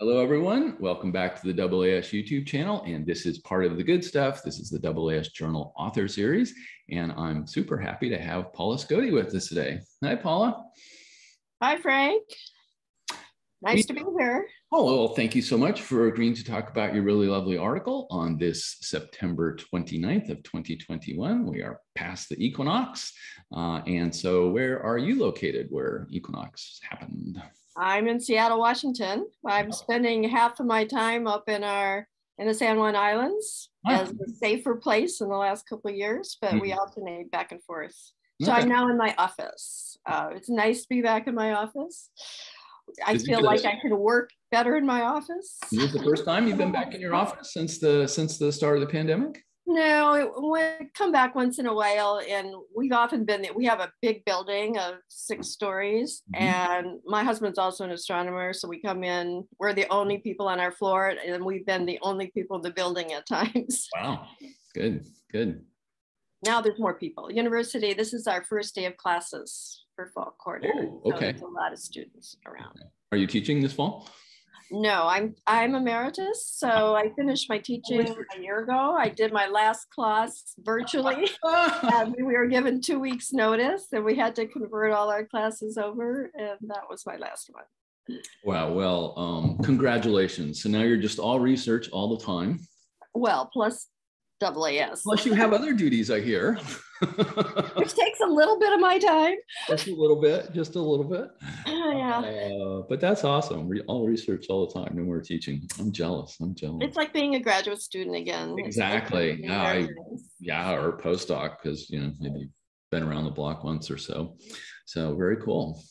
Hello, everyone. Welcome back to the AAS YouTube channel. And this is part of the good stuff. This is the AAS Journal Author Series. And I'm super happy to have Paula Szkody with us today. Hi, Paula. Hi, Frank. Nice to be here. Oh, well, thank you so much for agreeing to talk about your really lovely article on this September 29th of 2021. We are past the equinox. Uh, and so where are you located where equinox happened? I'm in Seattle, Washington. I'm spending half of my time up in our in the San Juan Islands wow. as a safer place in the last couple of years, but mm-hmm. we alternate back and forth. So okay. I'm now in my office. Uh, it's nice to be back in my office. I Is feel like I could work better in my office. Is this the first time you've been back in your office since the since the start of the pandemic? No, it, we come back once in a while, and we've often been. there. We have a big building of six stories, mm-hmm. and my husband's also an astronomer, so we come in. We're the only people on our floor, and we've been the only people in the building at times. Wow, good, good. Now there's more people. University. This is our first day of classes for fall quarter. Oh, okay. So a lot of students around. Okay. Are you teaching this fall? No, I'm I'm emeritus, so I finished my teaching a year ago. I did my last class virtually, and we were given two weeks notice, and we had to convert all our classes over, and that was my last one. Wow. Well, um, congratulations. So now you're just all research all the time. Well, plus AAS. Plus, you have other duties, I hear. Which takes a little bit of my time. Just a little bit, just a little bit. Oh, yeah. Uh, but that's awesome. Re- all research all the time. No more teaching. I'm jealous. I'm jealous. It's like being a graduate student again. Exactly. yeah. I, yeah. Or postdoc, because, you know, maybe been around the block once or so. So very cool.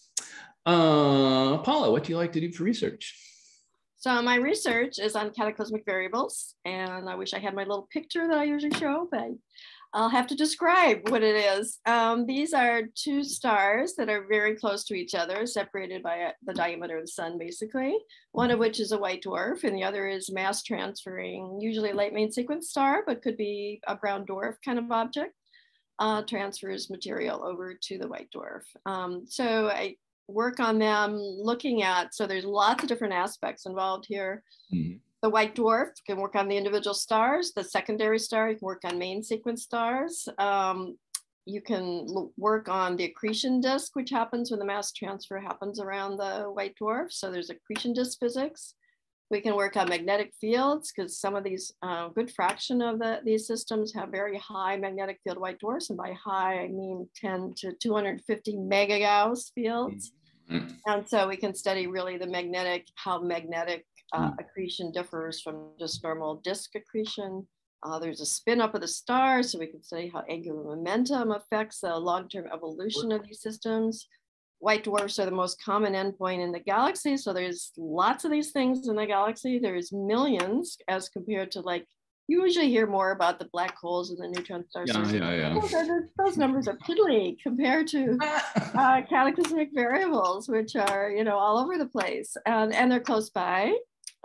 Uh, Paula, what do you like to do for research? So my research is on cataclysmic variables, and I wish I had my little picture that I usually show, but I'll have to describe what it is. Um, these are two stars that are very close to each other, separated by uh, the diameter of the sun, basically. One of which is a white dwarf, and the other is mass transferring, usually a late main sequence star, but could be a brown dwarf kind of object. Uh, transfers material over to the white dwarf. Um, so I work on them looking at, so there's lots of different aspects involved here. Mm-hmm. The white dwarf can work on the individual stars. The secondary star, you can work on main sequence stars. Um, you can work on the accretion disk, which happens when the mass transfer happens around the white dwarf. So there's accretion disk physics. We can work on magnetic fields because some of these, uh, good fraction of the, these systems have very high magnetic field white dwarfs. And by high, I mean 10 to 250 megagauss fields. Mm-hmm. And so we can study really the magnetic, how magnetic uh, mm. accretion differs from just normal disk accretion. Uh, there's a spin up of the star, so we can study how angular momentum affects the long-term evolution of these systems. White dwarfs are the most common endpoint in the galaxy, so there's lots of these things in the galaxy. There's millions as compared to like you usually hear more about the black holes and the neutron stars. Yeah, yeah, yeah. Those, those, numbers are piddly compared to uh, cataclysmic variables, which are you know all over the place, and and they're close by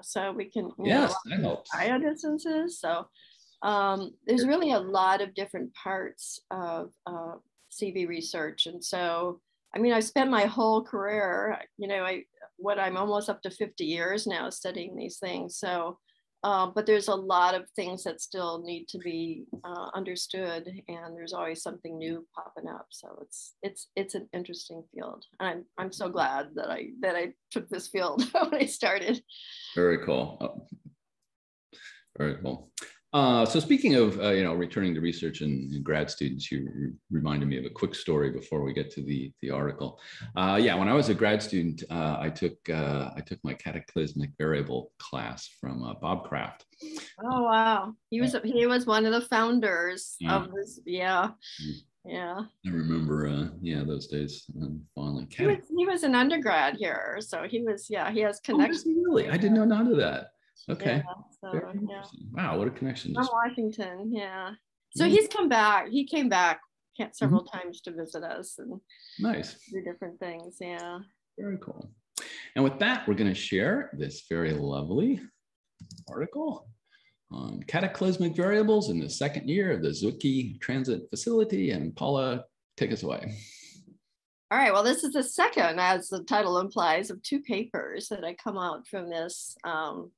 so we can yes, know, bio distances. So um, there's really a lot of different parts of uh, CV research, and so I mean, I spent my whole career, you know, I what I'm almost up to 50 years now studying these things. So uh, but there's a lot of things that still need to be uh, understood, and there's always something new popping up. So it's it's it's an interesting field. And I'm I'm so glad that I that I took this field when I started. Very cool. Oh, very cool. Uh, so speaking of uh, you know returning to research and, and grad students, you re reminded me of a quick story before we get to the the article. Uh, yeah, when I was a grad student, uh, I took uh, I took my cataclysmic variable class from uh, Bob Kraft. Oh wow, he was he was one of the founders yeah. of this. Yeah. Yeah. I remember, yeah, those days um, fondly. He was, he was an undergrad here, so he was, yeah, he has connections. Oh, really? I didn't know none of that. Okay. Yeah, so, yeah. Wow, what a connection. From Washington, yeah. So he's come back. He came back several mm-hmm. times to visit us and nice do different things. Yeah. Very cool. And with that, we're going to share this very lovely article on cataclysmic variables in the second year of the Zwicky Transient Facility. And Paula, take us away. All right, well, this is the second, as the title implies, of two papers that I come out from this um,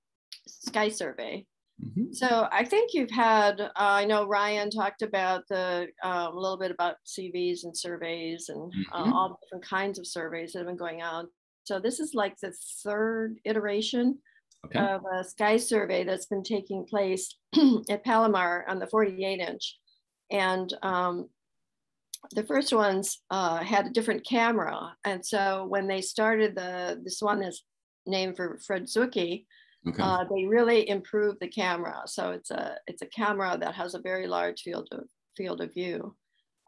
sky survey. Mm-hmm. So I think you've had, uh, I know Ryan talked about the, um, a little bit about CVs and surveys and uh, mm-hmm. uh, all different kinds of surveys that have been going on. So this is like the third iteration okay. of a sky survey that's been taking place at Palomar on the 48 inch. And um, the first ones uh, had a different camera. And so when they started the, this one is named for Fred Zwicky, okay. uh, they really improved the camera. So it's a, it's a camera that has a very large field of, field of view.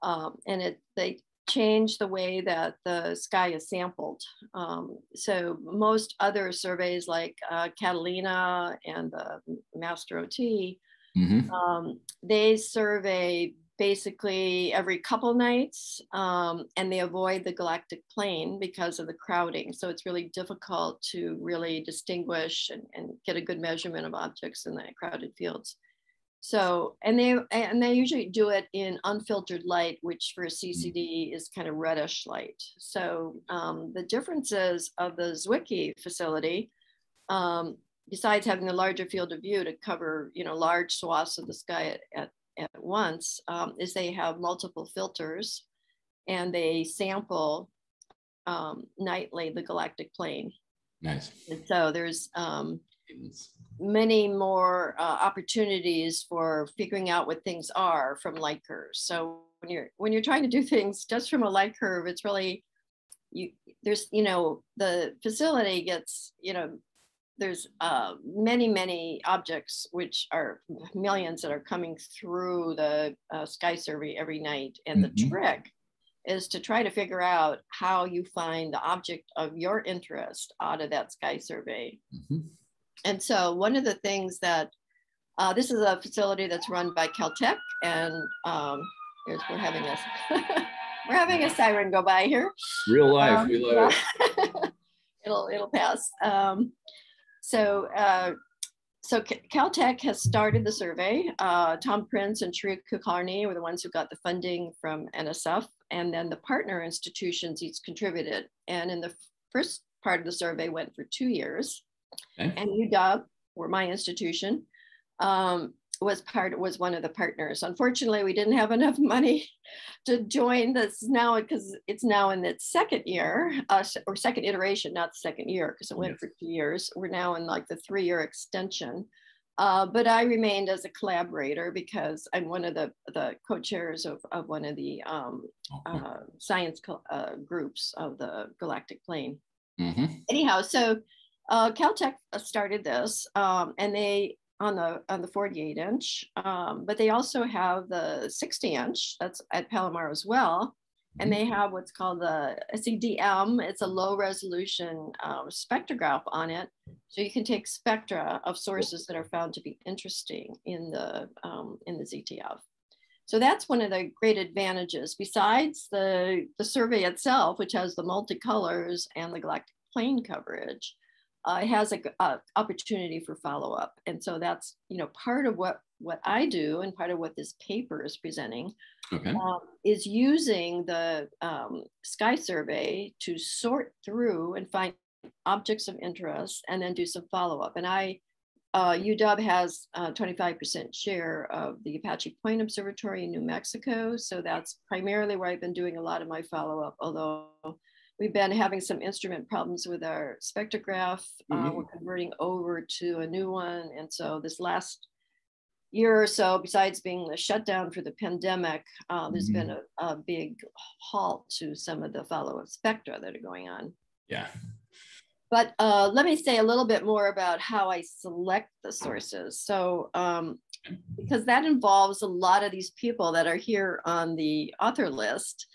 Um, and it, they change the way that the sky is sampled. Um, so most other surveys like uh, Catalina and the Master OT, mm-hmm. um, they survey basically every couple nights um, and they avoid the galactic plane because of the crowding. So it's really difficult to really distinguish and, and get a good measurement of objects in the crowded fields. So and they and they usually do it in unfiltered light which for a ccd is kind of reddish light. So um, the differences of the zwicky facility um, besides having a larger field of view to cover you know large swaths of the sky at, at at once um, is they have multiple filters and they sample um, nightly the galactic plane. Nice. And so there's um, many more uh, opportunities for figuring out what things are from light curves. So when you're when you're trying to do things just from a light curve, it's really you there's you know the facility gets you know there's uh, many, many objects, which are millions that are coming through the uh, sky survey every night. And mm-hmm. the trick is to try to figure out how you find the object of your interest out of that sky survey. Mm-hmm. And so one of the things that uh, this is a facility that's run by Caltech, and um, here's we're having this. we're having a siren go by here. Real life, um, we love it. it'll it'll pass. Um, so, uh, so Caltech has started the survey. Uh, Tom Prince and Shri Kulkarni were the ones who got the funding from NSF, and then the partner institutions each contributed. And in the first part of the survey went for two years, okay. and UW, were my institution, um, was part was one of the partners. Unfortunately, we didn't have enough money to join this now because it's now in its second year uh, or second iteration, not the second year because it went yes. for two years. We're now in like the three-year extension. Uh, but I remained as a collaborator because I'm one of the, the co-chairs of, of one of the um, okay. uh, science uh, groups of the galactic plane. Mm-hmm. Anyhow, so uh, Caltech started this um, and they on the on the 48 inch, um, but they also have the 60 inch that's at Palomar as well. And they have what's called the SEDM. It's a low resolution um, spectrograph on it. So you can take spectra of sources that are found to be interesting in the, um, in the ZTF. So that's one of the great advantages besides the, the survey itself, which has the multicolors and the galactic plane coverage uh, has a, a, opportunity for follow up. And so that's you know part of what what I do and part of what this paper is presenting okay. um, is using the um, Sky Survey to sort through and find objects of interest and then do some follow up. And I uh, UW has a 25% share of the Apache Point Observatory in New Mexico. So that's primarily where I've been doing a lot of my follow up, although we've been having some instrument problems with our spectrograph. Uh, mm-hmm. Uh, we're converting over to a new one. And so this last year or so, besides being the shutdown for the pandemic, uh, there's mm-hmm. been a, a, big halt to some of the follow-up spectra that are going on. Yeah. But uh, let me say a little bit more about how I select the sources. So, um, because that involves a lot of these people that are here on the author list.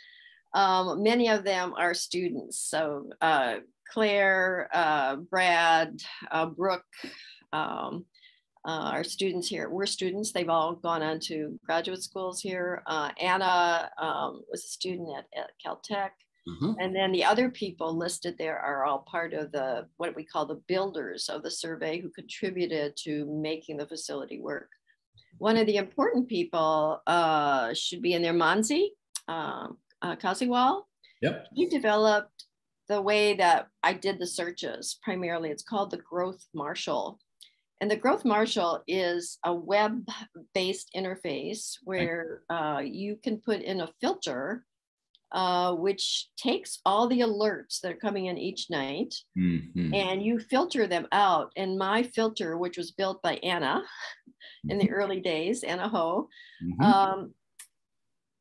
Um, many of them are students. So uh, Claire, uh, Brad, uh, Brooke, um, uh, our students here. We're students. They've all gone on to graduate schools here. Uh, Anna um, was a student at, at Caltech. Mm-hmm. And then the other people listed there are all part of the what we call the builders of the survey who contributed to making the facility work. One of the important people uh, should be in there, Mansi. Uh, Kasliwal. Yep. He developed the way that I did the searches primarily. It's called the Growth Marshal. And the Growth Marshal is a web based interface where uh, you can put in a filter uh, which takes all the alerts that are coming in each night mm-hmm. and you filter them out. And my filter, which was built by Anna in the mm-hmm. early days, Anna Ho, mm-hmm. um,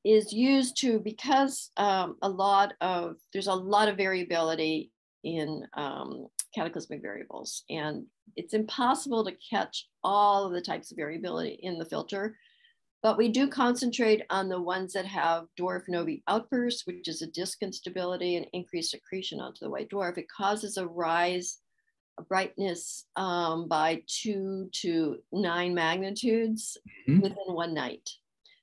is used to because um, a lot of there's a lot of variability in um, cataclysmic variables and it's impossible to catch all of the types of variability in the filter but we do concentrate on the ones that have dwarf novae outbursts which is a disk instability and increased accretion onto the white dwarf it causes a rise of brightness um, by two to nine magnitudes mm-hmm. within one night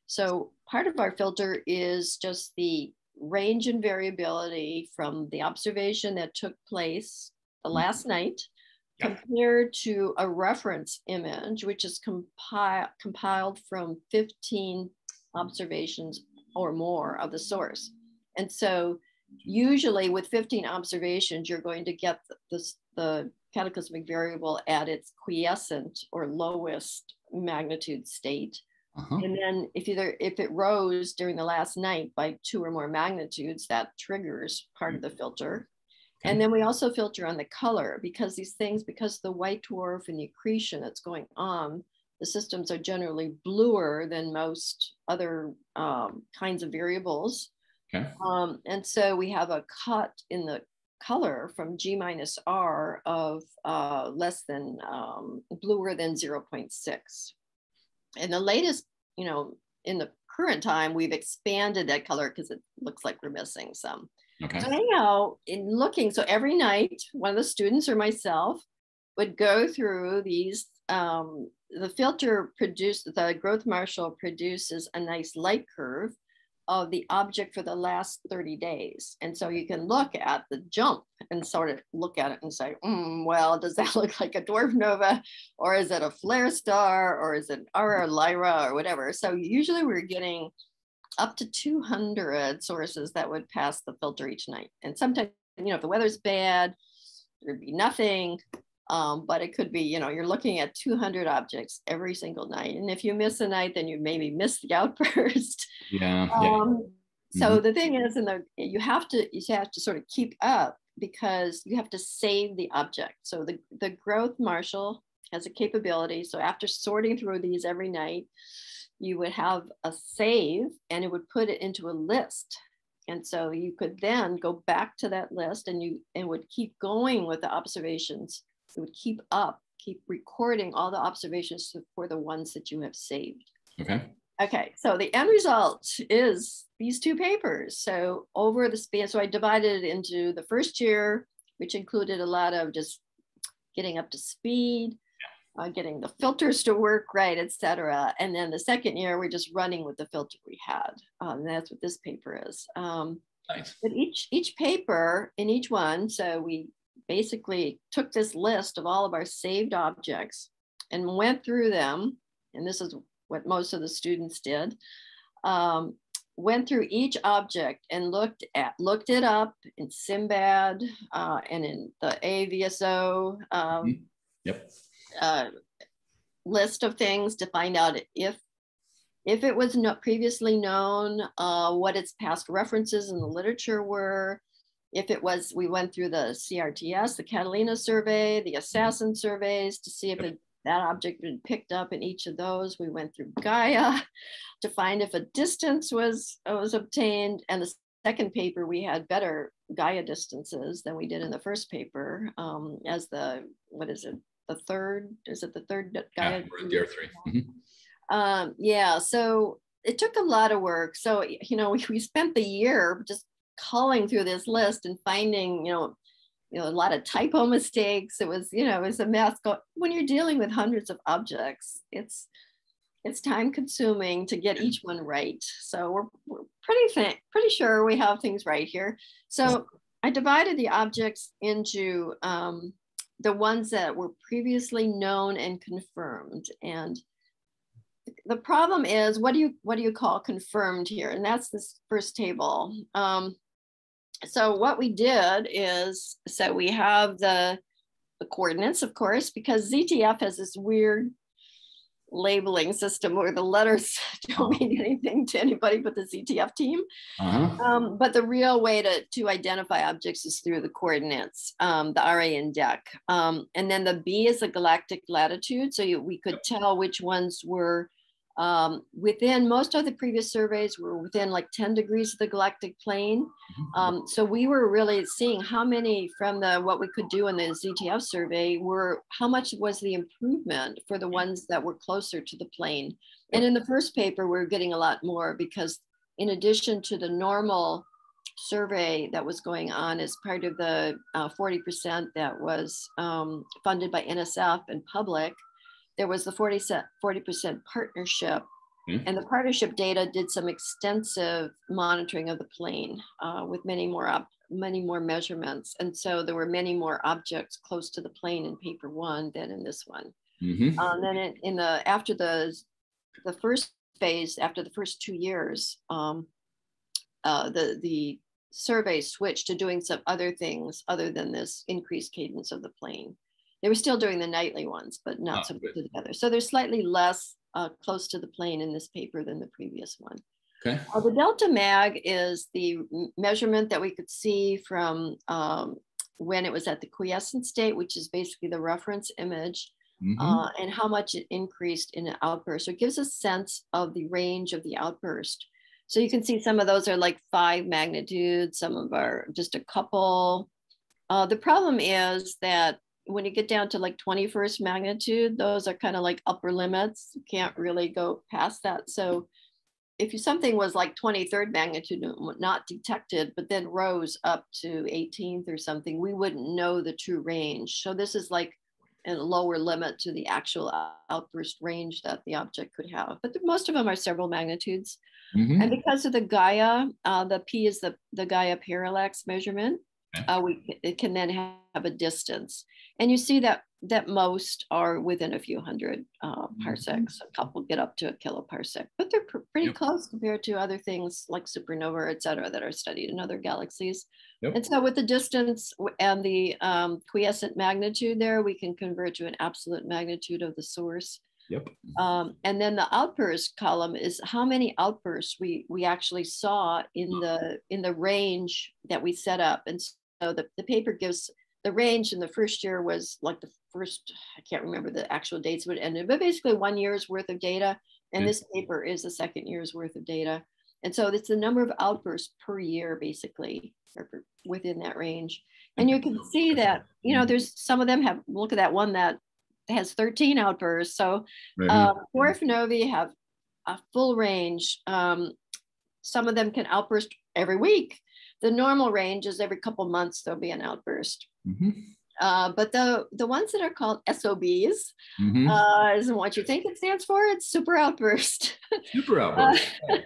so part of our filter is just the range and variability from the observation that took place the mm-hmm. last night compared to a reference image, which is compi- compiled from 15 observations or more of the source. And so usually with 15 observations, you're going to get the, the, the cataclysmic variable at its quiescent or lowest magnitude state. Uh-huh. And then if either if it rose during the last night by two or more magnitudes, that triggers part of the filter. Okay. And then we also filter on the color because these things, because the white dwarf and the accretion that's going on, the systems are generally bluer than most other um, kinds of variables. Okay. Um, and so we have a cut in the color from G minus R of uh, less than um, bluer than 0.6 in the latest, you know, in the current time, we've expanded that color because it looks like we're missing some. Okay. So anyhow, in looking, so every night, one of the students or myself would go through these. Um, the filter produced, the growth marshal produces a nice light curve of the object for the last 30 days. And so you can look at the jump and sort of look at it and say, mm, well, does that look like a dwarf nova or is it a flare star or is it RR Lyrae or whatever? So usually we're getting up to 200 sources that would pass the filter each night. And sometimes, you know, if the weather's bad, there'd be nothing. Um, but it could be, you know, you're looking at 200 objects every single night. And if you miss a night, then you maybe miss the outburst. Yeah. Um, yeah. So mm-hmm. the thing is, the you have to you have to sort of keep up because you have to save the object. So the the growth marshal has a capability. So after sorting through these every night, you would have a save and it would put it into a list. And so you could then go back to that list and you and would keep going with the observations it would keep up, keep recording all the observations for the ones that you have saved. Okay. Okay, so the end result is these two papers. So over the span, so I divided it into the first year, which included a lot of just getting up to speed, uh, getting the filters to work right, etc. And then the second year, we're just running with the filter we had. Um, that's what this paper is. Um, nice. But each each paper in each one, so we basically took this list of all of our saved objects and went through them. And this is what most of the students did. Um, went through each object and looked at looked it up in Simbad uh, and in the AAVSO um, mm-hmm. yep. uh, list of things to find out if if it was not previously known, uh, what its past references in the literature were, if it was, we went through the CRTS, the Catalina survey, the ASAS-SN surveys to see if it, that object had been picked up in each of those. We went through Gaia to find if a distance was, was obtained. And the second paper, we had better Gaia distances than we did in the first paper um, as the, what is it, the third, is it the third Gaia? Yeah, R3. Mm-hmm. Um, yeah, so it took a lot of work. So, you know, we, we spent the year just calling through this list and finding, you know, you know, a lot of typo mistakes. It was, you know, it was a mess. When you're dealing with hundreds of objects, it's it's time consuming to get each one right. So we're, we're pretty pretty sure we have things right here. So I divided the objects into um, the ones that were previously known and confirmed. And the problem is, what do you what do you call confirmed here? And that's this first table. Um, so what we did is, so we have the, the coordinates, of course, because ZTF has this weird labeling system where the letters don't mean anything to anybody but the ZTF team. Uh-huh. Um, but the real way to, to identify objects is through the coordinates, um, the RA and Dec. Um, and then the B is the galactic latitude. So you, we could tell which ones were um, within most of the previous surveys were within like 10 degrees of the galactic plane. Mm-hmm. Um, so we were really seeing how many from the what we could do in the ZTF survey were how much was the improvement for the ones that were closer to the plane. And in the first paper, we are getting a lot more because in addition to the normal survey that was going on as part of the uh, 40% that was um, funded by NSF and public, there was the 40 percent partnership mm-hmm. and the partnership data did some extensive monitoring of the plane uh, with many more up many more measurements and so there were many more objects close to the plane in paper one than in this one mm-hmm. um, then in, in, the after the the first phase after the first two years um, uh, the the survey switched to doing some other things other than this increased cadence of the plane they were still doing the nightly ones, but not oh, so much together. So they're slightly less uh, close to the plane in this paper than the previous one. Okay. Uh, the delta mag is the measurement that we could see from um, when it was at the quiescent state, which is basically the reference image, mm-hmm. uh, and how much it increased in an outburst. So it gives a sense of the range of the outburst. So you can see some of those are like five magnitudes, some of are just a couple. Uh, the problem is that when you get down to like 21st magnitude, those are kind of like upper limits. You can't really go past that. So if you, something was like 23rd magnitude not detected, but then rose up to 18th or something, we wouldn't know the true range. So this is like a lower limit to the actual outburst range that the object could have. But the, most of them are several magnitudes. Mm-hmm. And because of the Gaia, uh, the P is the, the Gaia parallax measurement. Uh, we it can then have a distance and you see that that most are within a few hundred uh, parsecs. A couple get up to a kiloparsec, but they're pr- pretty yep. close compared to other things like supernova, et cetera, that are studied in other galaxies. Yep. And so with the distance and the um, quiescent magnitude there, we can convert to an absolute magnitude of the source. Yep. Um, and then the outburst column is how many outbursts we we actually saw in the in the range that we set up. And so the, the paper gives the range in the first year was like the first, I can't remember the actual dates would ended, but basically one year's worth of data. And this paper is the second year's worth of data. And so it's the number of outbursts per year, basically, within that range. And you can see that, you know, there's some of them have, look at that one that has 13 outbursts. So um, novae have a full range. Um, some of them can outburst every week. The normal range is every couple months there'll be an outburst. Mm-hmm. Uh, but the the ones that are called SOBs mm-hmm. uh, isn't what you think it stands for. It's super outburst. Super outburst. uh,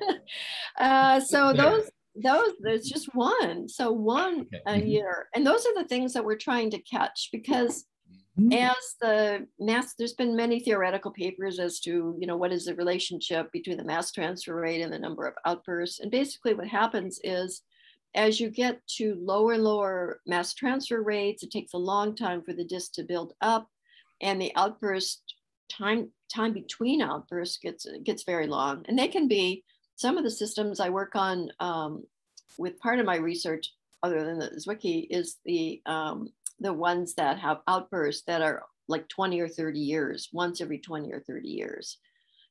uh so those those there's just one. So one okay. a mm-hmm. year, and those are the things that we're trying to catch because mm-hmm. as the mass, there's been many theoretical papers as to you know what is the relationship between the mass transfer rate and the number of outbursts, and basically what happens is as you get to lower and lower mass transfer rates, it takes a long time for the disk to build up and the outburst time time between outbursts gets gets very long. And they can be some of the systems I work on um, with part of my research, other than the Zwicky, is the um, the ones that have outbursts that are like 20 or 30 years, once every 20 or 30 years.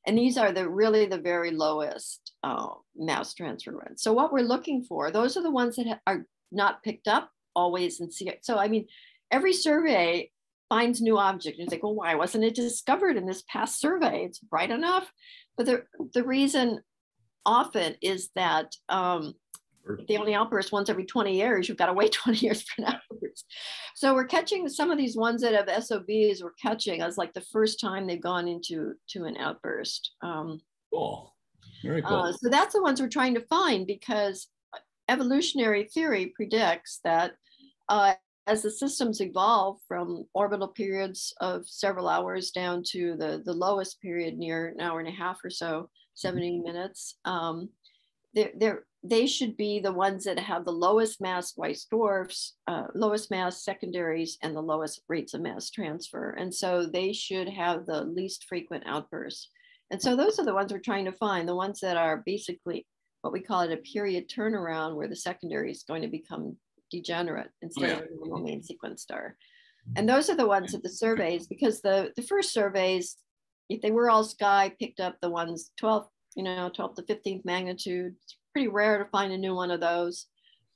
And these are the really the very lowest uh, mass transfer runs. So what we're looking for, those are the ones that are not picked up always and see it. So I mean, every survey finds new object. And it's like, well, why wasn't it discovered in this past survey? It's bright enough. But the, the reason often is that um, they only outburst once every 20 years. You've got to wait 20 years for an outburst. So we're catching some of these ones that have SOBs. We're catching as like the first time they've gone into to an outburst. Um, cool. Very cool. Uh, so that's the ones we're trying to find because evolutionary theory predicts that uh, as the systems evolve from orbital periods of several hours down to the, the lowest period near an hour and a half or so, 70 mm-hmm. minutes, um, they're, they're they should be the ones that have the lowest mass white dwarfs, uh, lowest mass secondaries, and the lowest rates of mass transfer. And so they should have the least frequent outbursts. And so those are the ones we're trying to find, the ones that are basically what we call it a period turnaround, where the secondary is going to become degenerate instead yeah. of a normal main sequence star. And those are the ones that the surveys, because the, the first surveys, if they were all sky, picked up the ones 12, you know, 12 to 15th magnitude, pretty rare to find a new one of those.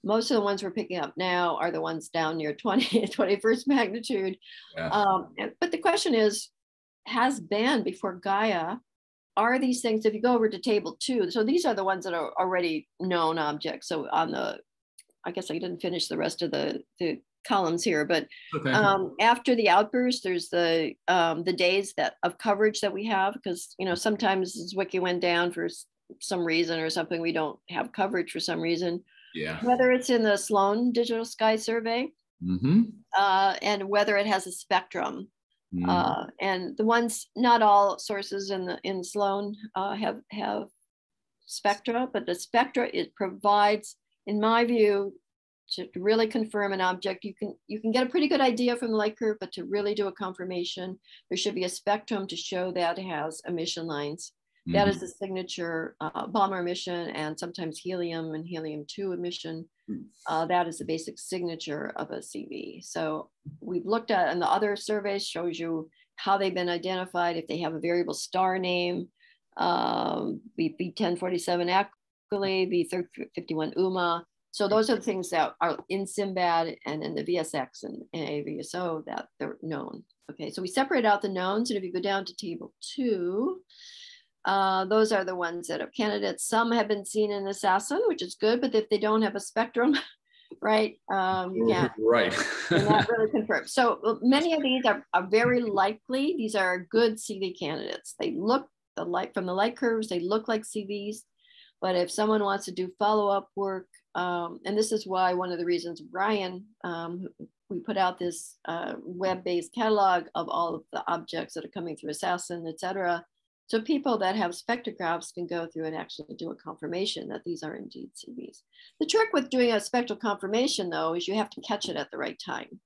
Most of the ones we're picking up now are the ones down near 20, 21st magnitude. Yeah. Um, but the question is, has been before Gaia, are these things, if you go over to table two, so these are the ones that are already known objects. So on the, I guess I didn't finish the rest of the, the columns here, but okay. um, after the outburst, there's the um, the days that of coverage that we have because you know sometimes Zwicky went down for some reason or something we don't have coverage for some reason. Yeah. Whether it's in the Sloan Digital Sky Survey, mm-hmm. uh, and whether it has a spectrum. Mm. Uh, and the ones, not all sources in the in Sloan uh, have have spectra, but the spectra it provides, in my view, to really confirm an object. You can you can get a pretty good idea from the light curve, but to really do a confirmation, there should be a spectrum to show that it has emission lines. That is mm-hmm. the signature uh, Balmer emission and sometimes helium and helium-2 emission. Hmm. Uh, that is the basic signature of a CV. So we've looked at, and the other surveys shows you how they've been identified, if they have a variable star name, um, B1047 Aquilae, B51 UMA. So those are the things that are in SIMBAD and in the VSX and, and AAVSO that they're known. Okay, so we separate out the knowns, and if you go down to table two, uh, those are the ones that are candidates. Some have been seen in ASAS-SN, which is good, but if they don't have a spectrum, right, um, can't. Right. not really confirmed. So many of these are, are very likely. These are good CV candidates. They look the light from the light curves. They look like CVs, but if someone wants to do follow-up work, um, and this is why one of the reasons Ryan, um, we put out this uh, web-based catalog of all of the objects that are coming through ASAS-SN, et cetera, so people that have spectrographs can go through and actually do a confirmation that these are indeed CVs. The trick with doing a spectral confirmation though, is you have to catch it at the right time.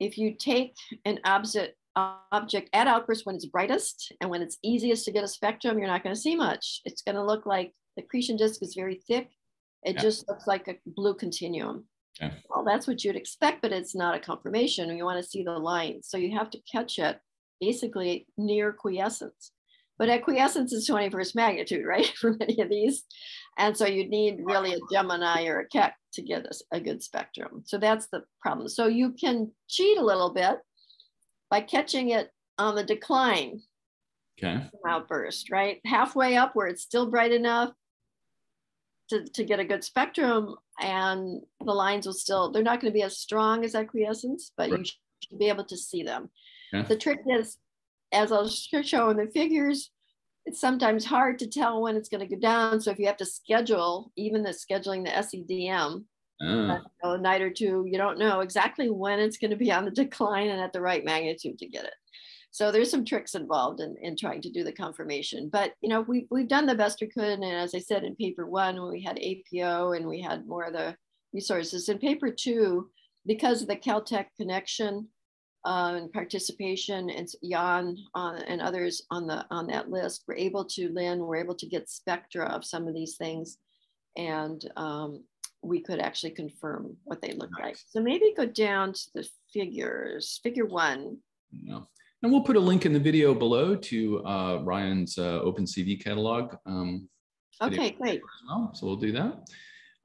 If you take an object, object at outburst when it's brightest and when it's easiest to get a spectrum, you're not gonna see much. It's gonna look like the accretion disk is very thick. It yeah. just looks like a blue continuum. Yeah. Well, that's what you'd expect, but it's not a confirmation. You want to see the lines. So you have to catch it basically near quiescence. But at quiescence is 21st magnitude, right, for many of these. And so you need really a Gemini or a Keck to get a, a good spectrum. So that's the problem. So you can cheat a little bit by catching it on the decline okay. outburst, right? Halfway up where it's still bright enough to, to get a good spectrum and the lines will still, they're not going to be as strong as at quiescence, but right. you should be able to see them. Okay. The trick is as I'll show in the figures, it's sometimes hard to tell when it's going to go down. So if you have to schedule, even the scheduling the SEDM, oh. Uh, a night or two, you don't know exactly when it's going to be on the decline and at the right magnitude to get it. So there's some tricks involved in, in trying to do the confirmation. But you know, we, we've done the best we could. And as I said in paper one, when we had APO and we had more of the resources. In paper two, because of the Caltech connection, uh, and participation and Jan uh, and others on the on that list were able to Lynn were able to get spectra of some of these things and um, we could actually confirm what they look nice. like. So maybe go down to the figures, figure one. Yeah. And we'll put a link in the video below to uh, Ryan's uh, OpenCV catalog. Um, okay, great. Well. So we'll do that.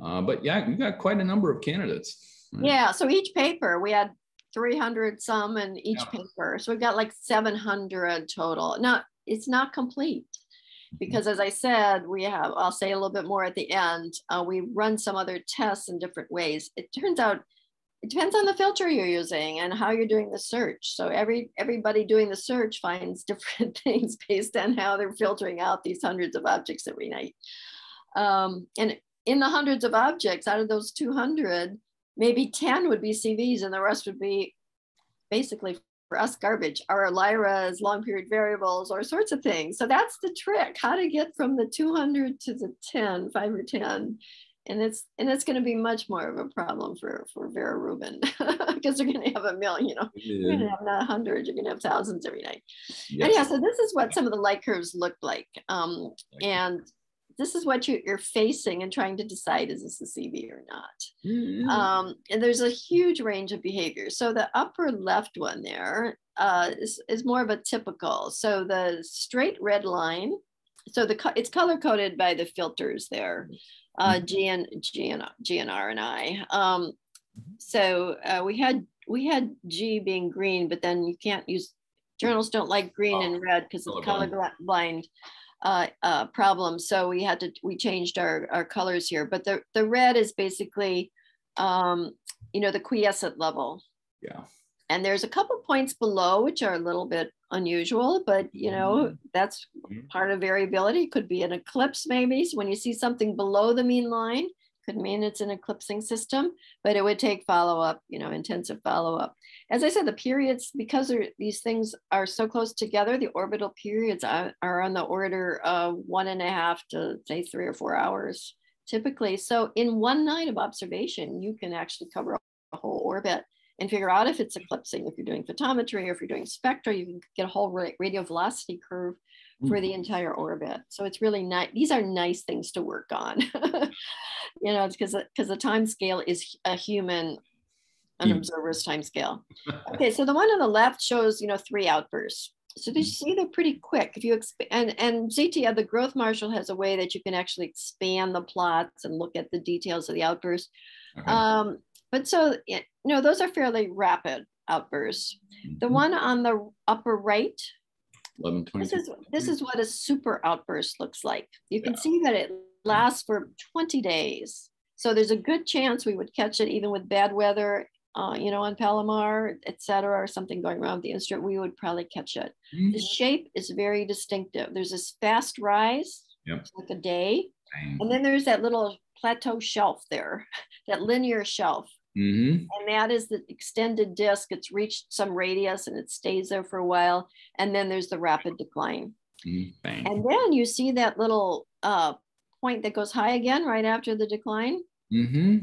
Uh, but yeah, we got quite a number of candidates. Right? Yeah, so each paper we had 300 some in each yeah. paper. So we've got like 700 total. Now, it's not complete mm-hmm. because as I said, we have, I'll say a little bit more at the end, uh, we run some other tests in different ways. It turns out it depends on the filter you're using and how you're doing the search. So every everybody doing the search finds different things based on how they're filtering out these hundreds of objects every night. Um, and in the hundreds of objects, out of those 200, maybe 10 would be CVs and the rest would be basically for us garbage, RR Lyrae's, long period variables, or sorts of things. So that's the trick, how to get from the 200 to the 10, 5 or 10. And it's and it's going to be much more of a problem for for Vera Rubin because they're going to have a million, you know, yeah. you're going to have not hundreds, you're going to have thousands every night. Yes. yeah, so this is what some of the light curves look like. Um, and this is what you, are facing and trying to decide is this a CV or not. Mm-hmm. Um, and there's a huge range of behaviors. So the upper left one there uh, is, is more of a typical. So the straight red line, so the it's color coded by the filters there, uh, mm-hmm. G and G and G and R and I. Um, so uh, we had we had G being green, but then you can't use journals don't like green oh, and red because it's color blind uh, uh, problem. So we had to, we changed our, our colors here, but the, the red is basically, um, you know, the quiescent level. Yeah. And there's a couple points below, which are a little bit unusual, but you know, mm-hmm. that's mm-hmm. part of variability. Could be an eclipse maybe. So when you see something below the mean line, could mean it's an eclipsing system, but it would take follow-up, you know, intensive follow-up as I said, the periods, because these things are so close together, the orbital periods are, are on the order of one and a half to say three or four hours typically. So in one night of observation, you can actually cover a whole orbit and figure out if it's eclipsing. If you're doing photometry or if you're doing spectra, you can get a whole radial velocity curve for the mm. entire orbit. So it's really nice. These are nice things to work on. you know, because because the time scale is a human an observer's time scale. Okay, so the one on the left shows, you know, three outbursts. So you see they're pretty quick. If you expand and, and ZTF, the growth marshal has a way that you can actually expand the plots and look at the details of the outbursts. Okay. Um, but so, you know, those are fairly rapid outbursts. Mm-hmm. The one on the upper right, 11, 20, this is this is what a super outburst looks like. You can yeah. see that it lasts for 20 days. So there's a good chance we would catch it even with bad weather uh, you know, on Palomar, etc., or something going around the instrument, we would probably catch it. Mm-hmm. The shape is very distinctive. There's this fast rise, yep. like a day, and then there's that little plateau shelf there, that linear shelf. Mm-hmm. And that is the extended disk. It's reached some radius and it stays there for a while. And then there's the rapid decline. Mm-hmm. And then you see that little uh, point that goes high again right after the decline. Mm-hmm.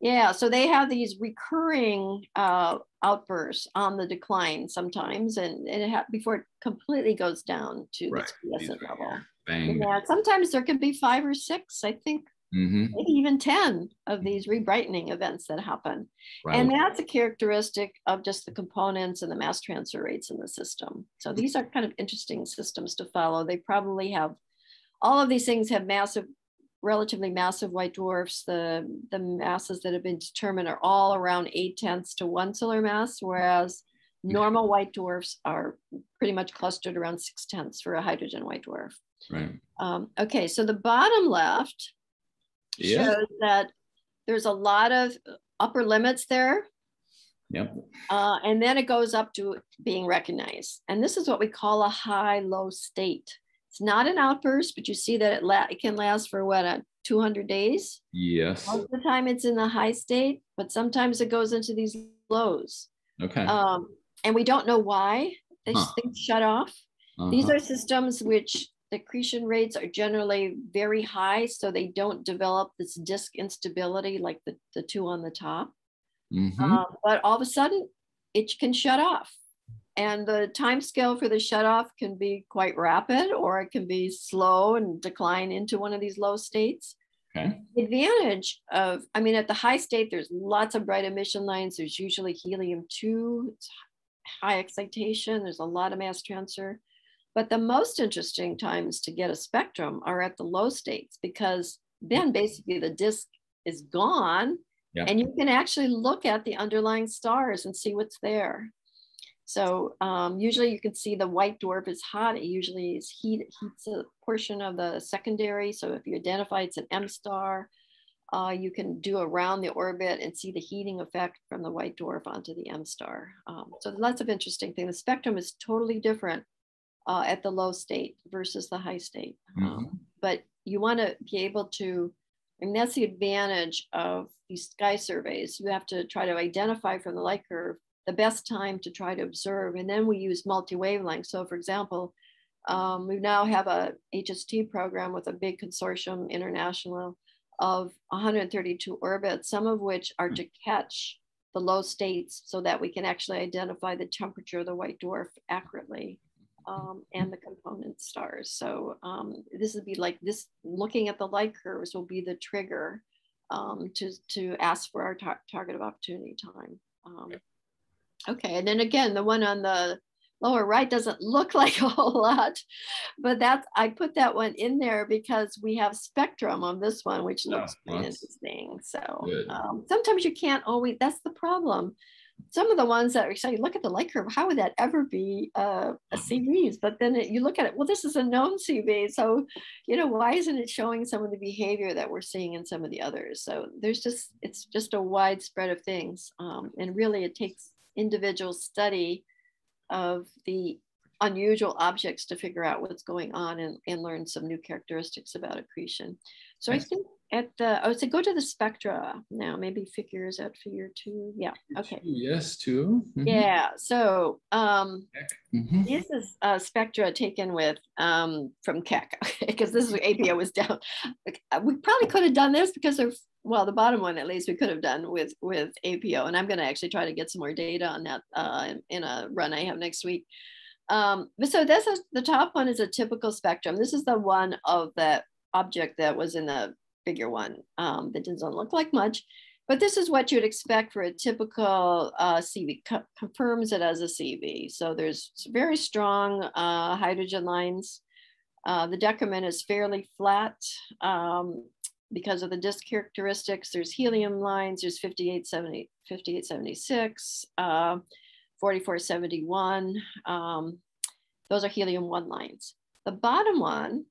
Yeah, so they have these recurring uh, outbursts on the decline sometimes, and, and it ha- before it completely goes down to right. the quiescent level. Bang. Yeah, sometimes there can be five or six, I think, mm-hmm. maybe even 10 of these rebrightening events that happen. Right. And that's a characteristic of just the components and the mass transfer rates in the system. So these are kind of interesting systems to follow. They probably have all of these things have massive relatively massive white dwarfs, the, the masses that have been determined are all around eight tenths to one solar mass, whereas normal white dwarfs are pretty much clustered around six tenths for a hydrogen white dwarf. Right. Um, okay, so the bottom left yeah. shows that there's a lot of upper limits there. Yep. Uh, and then it goes up to being recognized. And this is what we call a high-low state. It's not an outburst, but you see that it, la- it can last for what, uh, 200 days? Yes. Most of the time it's in the high state, but sometimes it goes into these lows. Okay. Um, and we don't know why they huh. things shut off. Uh-huh. These are systems which accretion rates are generally very high, so they don't develop this disk instability like the, the two on the top. Mm-hmm. Um, but all of a sudden, it can shut off. And the time scale for the shutoff can be quite rapid or it can be slow and decline into one of these low states. Okay. The advantage of, I mean, at the high state, there's lots of bright emission lines. There's usually helium 2, it's high excitation, there's a lot of mass transfer. But the most interesting times to get a spectrum are at the low states because then basically the disk is gone and you can actually look at the underlying stars and see what's there. So um, usually you can see the white dwarf is hot. It usually is heat, heats a portion of the secondary. So if you identify it's an M star, uh, you can do around the orbit and see the heating effect from the white dwarf onto the M star. Um, so lots of interesting things. The spectrum is totally different uh, at the low state versus the high state. Mm-hmm. Um, but you want to be able to, and that's the advantage of these sky surveys. You have to try to identify from the light curve the best time to try to observe. And then we use multi-wavelength. So for example, um, we now have a HST program with a big consortium international of 132 orbits, some of which are to catch the low states so that we can actually identify the temperature of the white dwarf accurately um, and the component stars. So um, this would be like this, looking at the light curves will be the trigger um, to, to ask for our tar target of opportunity time. Um, okay, and then again, the one on the lower right doesn't look like a whole lot, but that's, I put that one in there because we have spectrum on this one, which looks oh, interesting. So um, sometimes you can't always, that's the problem. Some of the ones that are saying, look at the light curve, how would that ever be uh, a CVs? But then it, you look at it, well, this is a known CV. So, you know, why isn't it showing some of the behavior that we're seeing in some of the others? So there's just, it's just a widespread of things. Um, and really it takes individual study of the unusual objects to figure out what's going on and, and learn some new characteristics about accretion. So. I think at the, I would say go to the spectra now, maybe figures at figure two. Yeah, okay. Two, yes, 2 mm-hmm. Yeah, so um, mm-hmm. this is a spectra taken with um, from Keck, because this is APO was down. We probably could have done this because of well, the bottom one at least we could have done with with APO, and I'm going to actually try to get some more data on that uh, in, in, a run I have next week. Um, but so this is the top one is a typical spectrum. This is the one of the object that was in the figure one um, that doesn't look like much, but this is what you'd expect for a typical uh, CV. Co confirms it as a CV. So there's very strong uh, hydrogen lines. Uh, the decrement is fairly flat. Um, because of the disk characteristics, there's helium lines, there's 5870, 5876, uh, 4471. Um, those are helium one lines. The bottom one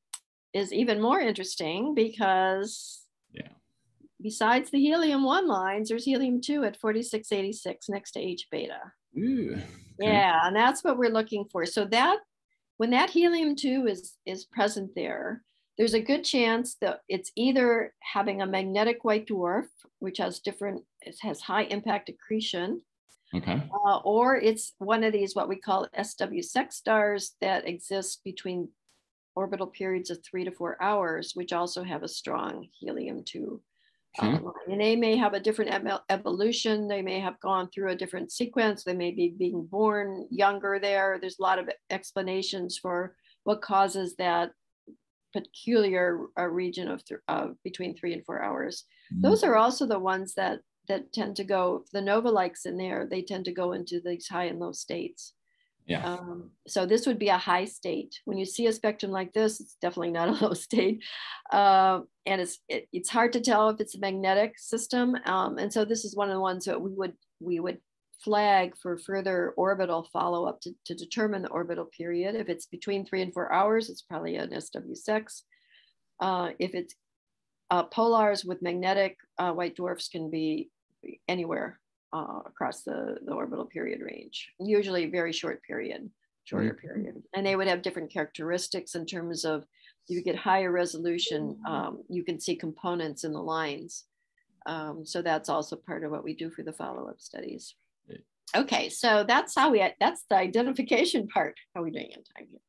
is even more interesting because yeah. besides the helium one lines, there's helium two at 4686 next to H beta. Ooh, okay. Yeah, and that's what we're looking for. So that when that helium two is is present there, there's a good chance that it's either having a magnetic white dwarf, which has different, it has high impact accretion, okay. Uh, or it's one of these what we call SW Sex stars that exist between orbital periods of three to four hours, which also have a strong helium-2 okay. uh, and they may have a different evolution. They may have gone through a different sequence. They may be being born younger there. There's a lot of explanations for what causes that peculiar uh, region of th- uh, between three and four hours. Mm-hmm. Those are also the ones that that tend to go. The nova likes in there, they tend to go into these high and low states. Yeah. Um, so this would be a high state. When you see a spectrum like this, it's definitely not a low state, uh, and it's it, it's hard to tell if it's a magnetic system. Um, and so this is one of the ones that we would we would flag for further orbital follow-up to, to determine the orbital period. If it's between three and four hours, it's probably an SW Sex. Uh, if it's uh, polars with magnetic, uh, white dwarfs can be anywhere uh, across the, the orbital period range, usually very short period, shorter mm-hmm. period. And they would have different characteristics in terms of you get higher resolution, um, you can see components in the lines. Um, so that's also part of what we do for the follow-up studies. Okay, so that's how we, that's the identification part. How are we doing in time here?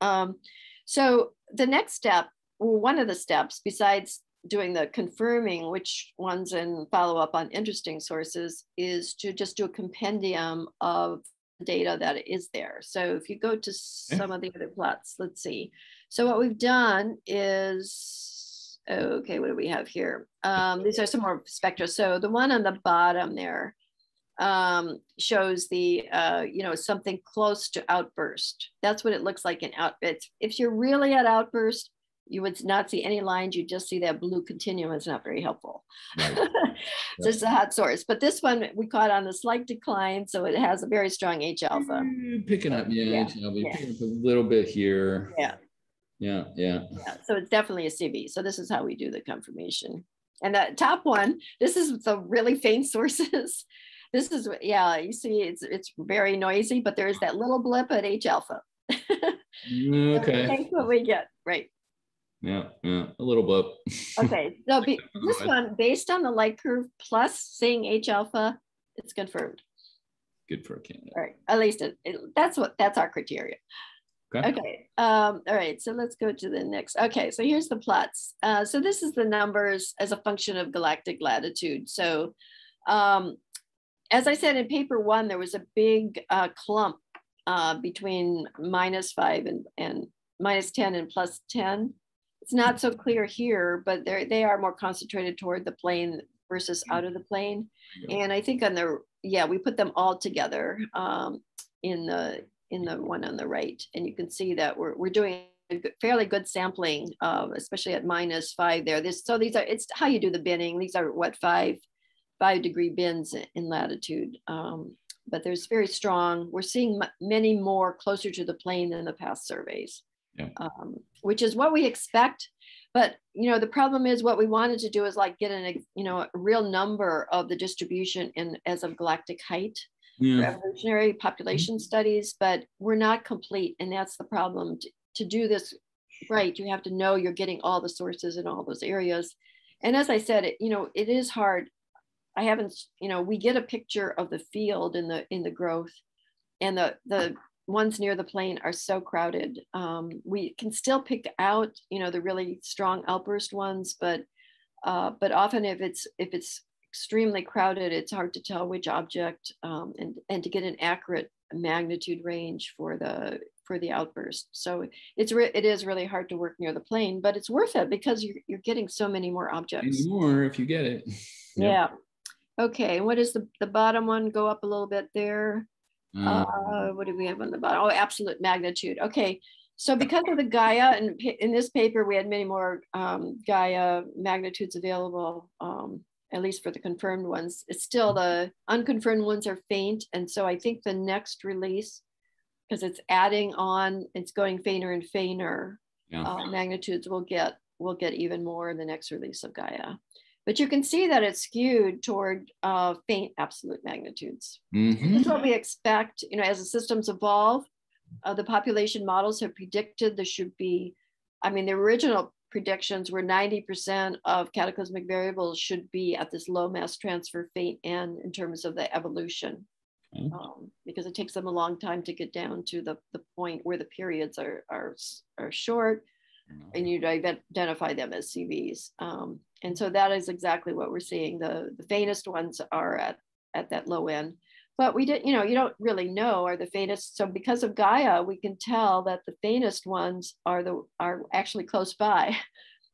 Um, so the next step, well, one of the steps besides doing the confirming which ones and follow up on interesting sources is to just do a compendium of data that is there. So if you go to some of the other plots, let's see. So what we've done is, okay, what do we have here? Um, these are some more spectra. So the one on the bottom there um, shows the, uh, you know, something close to outburst. That's what it looks like in out. It's, if you're really at outburst, you would not see any lines. You just see that blue continuum. It's not very helpful. Right. so yep. it's a hot source. But this one we caught on a slight decline, so it has a very strong H alpha. Mm, picking up, yeah, yeah. H alpha. Yeah. Picking up a little bit here. Yeah. Yeah, yeah. Yeah. So it's definitely a CV. So this is how we do the confirmation. And that top one, this is the really faint sources this is yeah you see it's it's very noisy but there's that little blip at h alpha mm, okay that's what we get right yeah yeah a little blip okay so be, this one based on the light curve plus seeing h alpha it's confirmed good for a candidate. Right. At least it, it, that's what that's our criteria. Okay. okay. Um, all right. So let's go to the next. Okay. So here's the plots. Uh, so this is the numbers as a function of galactic latitude. So um, as I said in paper one, there was a big uh, clump uh, between minus five and, and minus 10 and plus 10. It's not so clear here, but they they are more concentrated toward the plane versus out of the plane. And I think on the, yeah, we put them all together um, in the in the one on the right. And you can see that we're, we're doing fairly good sampling, uh, especially at minus five there. This, so these are, it's how you do the binning. These are what five, five degree bins in latitude. Um, but there's very strong, we're seeing many more closer to the plane than the past surveys, yeah. um, which is what we expect. But, you know, the problem is what we wanted to do is like get an, you know, a real number of the distribution in as of galactic height yeah. evolutionary population studies, but we're not complete. And that's the problem. To, to do this right, you have to know you're getting all the sources in all those areas. And as I said, it, you know, it is hard. I haven't, you know, we get a picture of the field in the in the growth, and the the ones near the plane are so crowded. Um, we can still pick out, you know, the really strong outburst ones, but uh, but often if it's if it's extremely crowded, it's hard to tell which object um, and, and to get an accurate magnitude range for the for the outburst. So it's it is really hard to work near the plane, but it's worth it because you're, you're getting so many more objects. more if you get it. yeah. Okay. And what is the, the bottom one? Go up a little bit there. Um, uh, what do we have on the bottom? Oh, absolute magnitude. Okay. So because of the Gaia, and in this paper, we had many more um, Gaia magnitudes available. Um, at least for the confirmed ones. It's still the unconfirmed ones are faint. And so I think the next release, because it's adding on, it's going fainter and fainter, yeah. uh, magnitudes will get will get even more in the next release of Gaia. But you can see that it's skewed toward uh, faint absolute magnitudes. Mm-hmm. That's what we expect. You know, as the systems evolve, uh, the population models have predicted there should be. I mean, the original predictions were 90% of cataclysmic variables should be at this low mass transfer faint end in terms of the evolution. Mm-hmm. Um, because it takes them a long time to get down to the, the point where the periods are, are, are short mm-hmm. and you identify them as CVs. Um, and so that is exactly what we're seeing. The, the faintest ones are at, at that low end but we didn't, you know, you don't really know are the faintest. So because of Gaia, we can tell that the faintest ones are the are actually close by.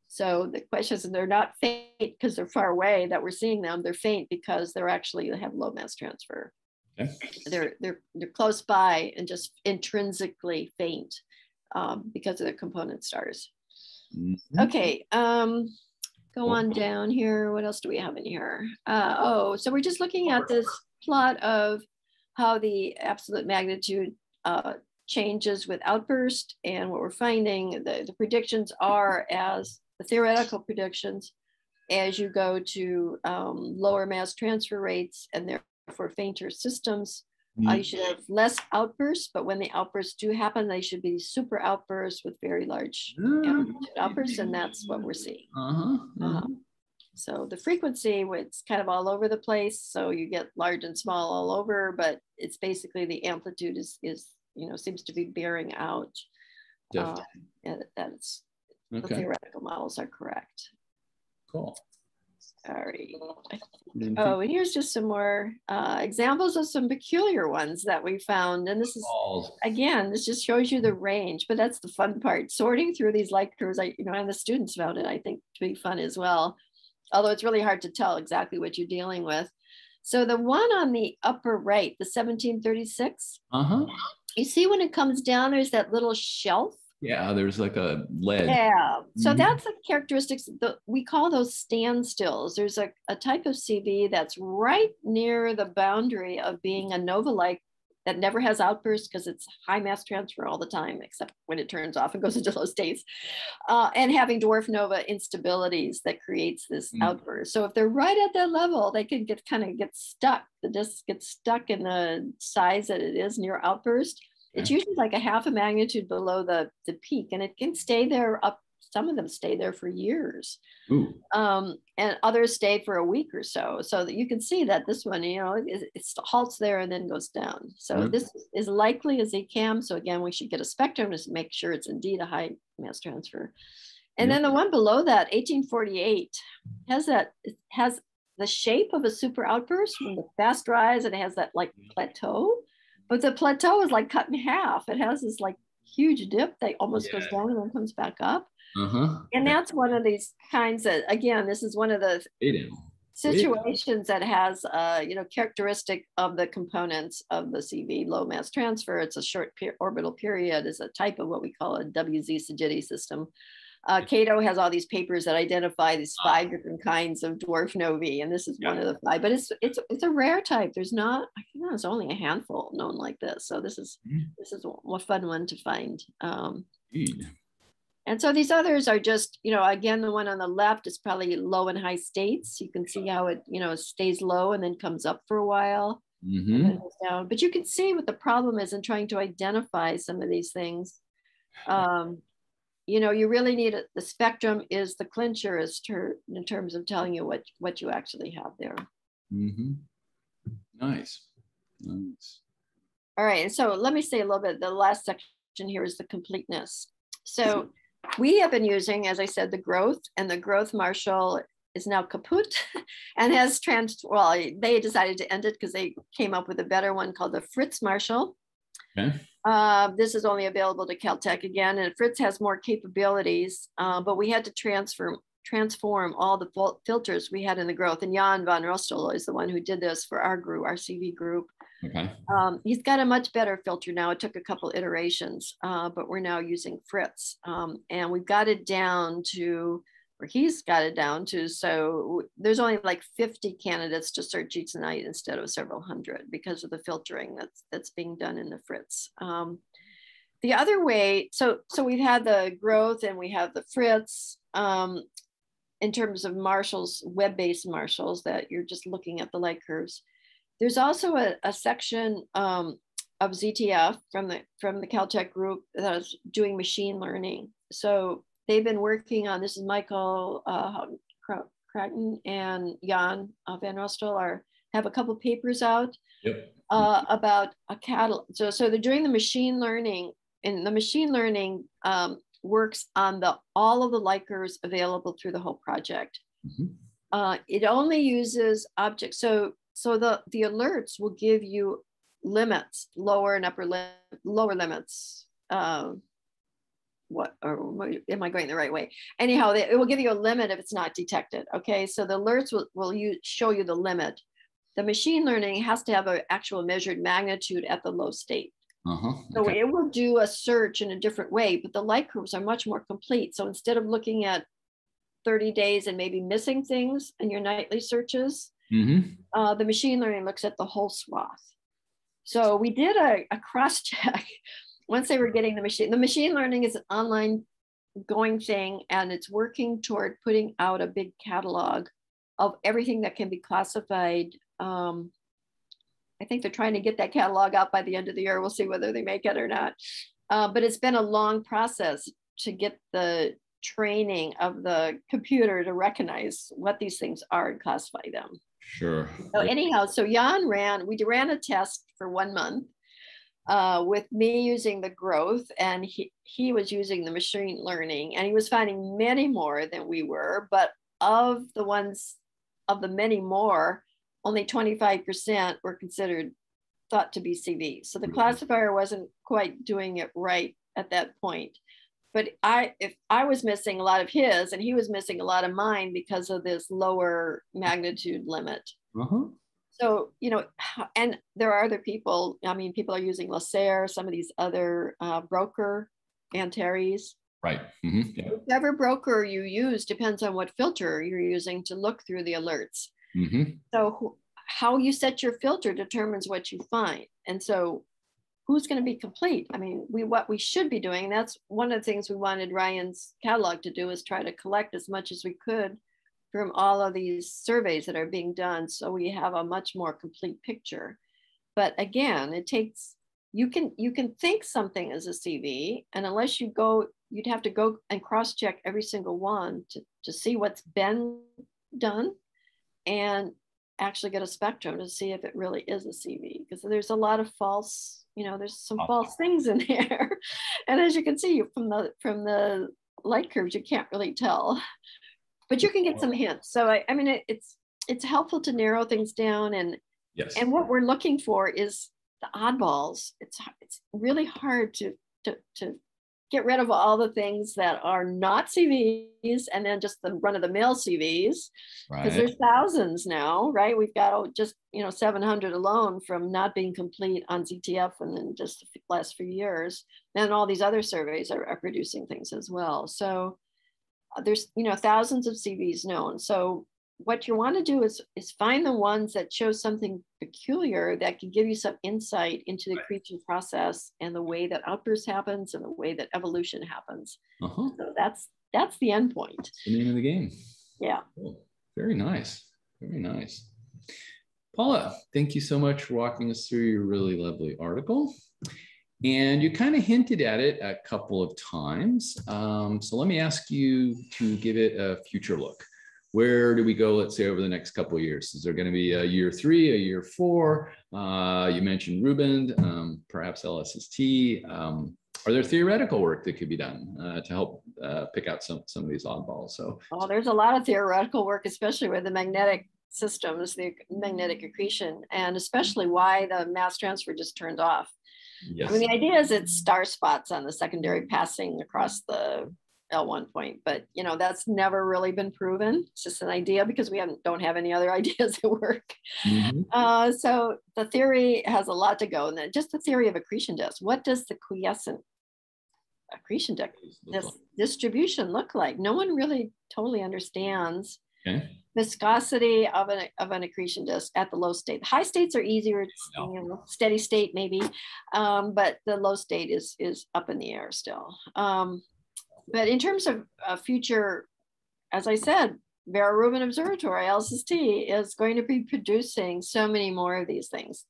So the question is, they're not faint because they're far away that we're seeing them. They're faint because they're actually they have low mass transfer. Okay. They're they're they're close by and just intrinsically faint um, because of the component stars. Mm-hmm. Okay. Um, go on down here. What else do we have in here? Uh, oh, so we're just looking at this plot of how the absolute magnitude uh, changes with outburst. And what we're finding, the, the predictions are as the theoretical predictions as you go to um, lower mass transfer rates and therefore fainter systems, mm-hmm. uh, you should have less outbursts, but when the outbursts do happen, they should be super outbursts with very large mm-hmm. outbursts, and that's what we're seeing. Uh-huh. Uh-huh. So the frequency, it's kind of all over the place. So you get large and small all over, but it's basically the amplitude is, is you know, seems to be bearing out. Uh, and that's okay. the theoretical models are correct. Cool. Sorry. Oh, and here's just some more uh, examples of some peculiar ones that we found. And this is, again, this just shows you the range, but that's the fun part. Sorting through these light curves, I, you know, and the students found it, I think, to be fun as well although it's really hard to tell exactly what you're dealing with. So the one on the upper right, the 1736, uh-huh. you see when it comes down, there's that little shelf. Yeah, there's like a ledge. Yeah, so mm-hmm. that's the characteristics. The, we call those standstills. There's a, a type of CV that's right near the boundary of being a nova-like that never has outbursts because it's high mass transfer all the time, except when it turns off and goes into low states, uh, and having dwarf nova instabilities that creates this mm. outburst. So if they're right at that level, they can get kind of get stuck. The disk gets stuck in the size that it is near outburst. It's usually like a half a magnitude below the, the peak, and it can stay there up some of them stay there for years. Um, and others stay for a week or so. So that you can see that this one, you know, it, it halts there and then goes down. So this is likely as a Z Cam. So again, we should get a spectrum to make sure it's indeed a high mass transfer. And then the one below that, 1848, has that has the shape of a super outburst when the fast rise and it has that like plateau. But the plateau is like cut in half. It has this like huge dip that almost yeah. goes down and then comes back up. Uh-huh. And that's one of these kinds that, again, this is one of the situations that has, uh, you know, characteristic of the components of the CV low mass transfer. It's a short per- orbital period is a type of what we call a WZ Sge system. Uh, Kato has all these papers that identify these ah. five different kinds of dwarf novae, and this is yeah. one of the five. But it's it's it's a rare type. There's not, I think there's only a handful known like this. So this is mm. this is a fun one to find. Um, and so these others are just, you know, again, the one on the left is probably low and high states. You can see how it, you know, stays low and then comes up for a while. Mm-hmm. down. But you can see what the problem is in trying to identify some of these things. Um, you know, you really need it. The spectrum is the clincher is ter- in terms of telling you what, what you actually have there. Mm-hmm. Nice. Nice. All right. So let me say a little bit. The last section here is the completeness. So we have been using, as I said, the growth and the growth Marshall is now kaput and has trans, well, they decided to end it because they came up with a better one called the Fritz Marshall. Okay. Uh, this is only available to Caltech again, and Fritz has more capabilities, uh, but we had to transfer transform all the filters we had in the growth. And Jan van Roestel is the one who did this for our group, our CV group. Okay. Um, he's got a much better filter now. It took a couple iterations, uh, but we're now using Fritz. Um, and we've got it down to where he's got it down to. So there's only like 50 candidates to search each night instead of several hundred because of the filtering that's that's being done in the Fritz. Um, the other way, so so we've had the growth and we have the Fritz. Um, in terms of marshals web-based marshals that you're just looking at the light curves. There's also a, a section um, of ZTF from the from the Caltech group that is doing machine learning. So they've been working on this is Michael uh, Creighton and Jan uh, Van Roestel are have a couple papers out yep. uh, about a catalog. So so they're doing the machine learning and the machine learning um, works on the all of the likers available through the whole project. Mm-hmm. Uh, it only uses objects. So so the, the alerts will give you limits, lower and upper lim- lower limits. Uh, what or am I going the right way? Anyhow, it will give you a limit if it's not detected. Okay, so the alerts will, will you show you the limit. The machine learning has to have an actual measured magnitude at the low state. Uh-huh. Okay. So it will do a search in a different way, but the light curves are much more complete. So instead of looking at 30 days and maybe missing things in your nightly searches, Mm-hmm. Uh, the machine learning looks at the whole swath. So we did a, a cross check once they were getting the machine. The machine learning is an online going thing, and it's working toward putting out a big catalog of everything that can be classified. Um, I think they're trying to get that catalog out by the end of the year. We'll see whether they make it or not. Uh, but it's been a long process to get the training of the computer to recognize what these things are and classify them. Sure. So anyhow, so Jan ran, we ran a test for one month uh, with me using the growth and he, he was using the machine learning and he was finding many more than we were, but of the ones, of the many more, only 25% were considered thought to be CV. So the classifier wasn't quite doing it right at that point but I if I was missing a lot of his and he was missing a lot of mine because of this lower magnitude limit. Uh-huh. So you know, and there are other people. I mean, people are using Lasair, some of these other uh, broker Antares. Right. Mm-hmm. Yeah. Whichever broker you use depends on what filter you're using to look through the alerts. Mm-hmm. So how you set your filter determines what you find. And so who's going to be complete? I mean, we what we should be doing. That's one of the things we wanted Ryan's catalog to do is try to collect as much as we could from all of these surveys that are being done, so we have a much more complete picture. But again, it takes you can you can think something is a CV, and unless you go you'd have to go and cross check every single one to, to see what's been done and actually get a spectrum to see if it really is a CV because there's a lot of false, you know, there's some false things in there. and as you can see from the from the light curves, you can't really tell, but you can get some hints. So I, I mean, it, it's it's helpful to narrow things down and yes. and what we're looking for is the oddballs. It's it's really hard to to to get rid of all the things that are not CVs and then just the run of the mill CVs because right. there's thousands now, right? We've got oh, just you know 700 alone from not being complete on ZTF and then just the last few years. And all these other surveys are, are producing things as well. So there's you know thousands of CVs known. So what you want to do is, is find the ones that show something peculiar that can give you some insight into the creation process and the way that outburst happens and the way that evolution happens. Uh-huh. So that's that's the end point. The name of the game. Yeah. Cool. Very nice. Very nice. Paula, thank you so much for walking us through your really lovely article. And you kind of hinted at it a couple of times. Um, so let me ask you to give it a future look where do we go, let's say, over the next couple of years? Is there going to be a year three, a year four? Uh, you mentioned Rubin, um, perhaps LSST. Um, are there theoretical work that could be done uh, to help uh, pick out some, some of these oddballs? So, oh, there's a lot of theoretical work, especially with the magnetic systems, the magnetic accretion, and especially why the mass transfer just turned off. Yes. I mean, the idea is it's star spots on the secondary passing across the L1 point, but you know that's never really been proven. It's just an idea because we haven't don't have any other ideas that work. Mm-hmm. Uh, so the theory has a lot to go, and then just the theory of accretion disk. What does the quiescent accretion disk this distribution look like? No one really totally understands okay. Viscosity of an of an accretion disk at the low state. The high states are easier, no. you know, steady state maybe, um, but the low state is is up in the air still. Um, but in terms of uh, future, as I said, Vera Rubin Observatory, LSST, is going to be producing so many more of these things.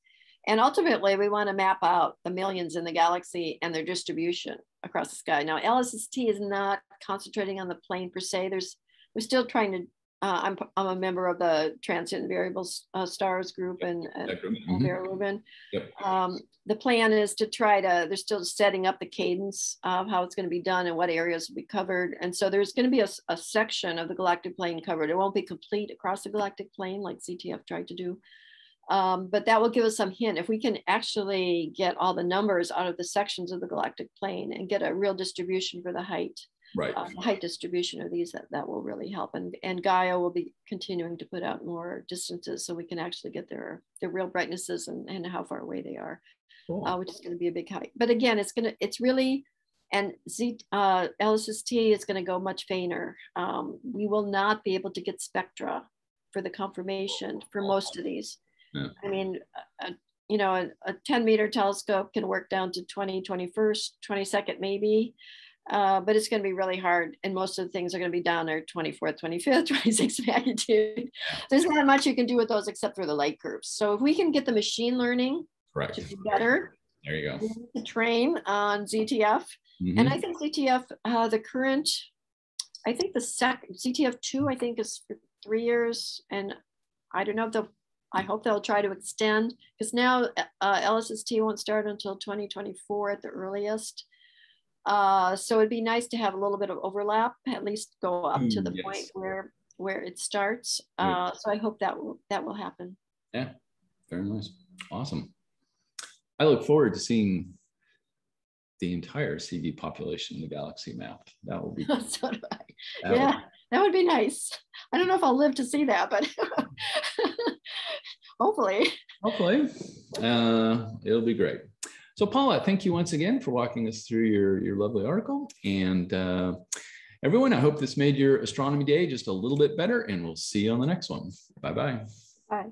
And ultimately, we want to map out the millions in the galaxy and their distribution across the sky. Now, LSST is not concentrating on the plane per se. There's we're still trying to uh, I'm, I'm a member of the Transient Variable uh, Stars group and, and mm-hmm. Vera Rubin. Yep. Um, the plan is to try to, they're still setting up the cadence of how it's going to be done and what areas will be covered. And so there's going to be a, a section of the galactic plane covered. It won't be complete across the galactic plane like ZTF tried to do. Um, but that will give us some hint. If we can actually get all the numbers out of the sections of the galactic plane and get a real distribution for the height, right. uh, height distribution of these, that, that will really help. And, and Gaia will be continuing to put out more distances so we can actually get their, their real brightnesses and, and how far away they are, cool. uh, which is going to be a big height. But again, it's going to, it's really, and Z, uh, LSST is going to go much fainter. Um, we will not be able to get spectra for the confirmation for most of these. Yeah. I mean, a, you know, a, a, 10 meter telescope can work down to 20, 21st, 22nd maybe uh, but it's going to be really hard. And most of the things are going to be down there 24th, 25th, 26th magnitude. There's not much you can do with those except for the light curves. So if we can get the machine learning right. to be better, there you go. To train on ZTF. Mm-hmm. And I think ZTF, uh, the current, I think the sec ZTF two, I think is for three years. And I don't know if they'll, I hope they'll try to extend because now uh, LSST won't start until 2024 at the earliest. Uh, so it'd be nice to have a little bit of overlap, at least go up mm, to the yes. point where where it starts. Uh, so I hope that will that will happen. Yeah, very nice, awesome. I look forward to seeing the entire CV population in the galaxy map. That will be. so do I. That yeah, would... that would be nice. I don't know if I'll live to see that, but hopefully. Hopefully, uh, it'll be great. So Paula, thank you once again for walking us through your, your lovely article. And uh, everyone, I hope this made your astronomy day just a little bit better and we'll see you on the next one. Bye-bye. Bye.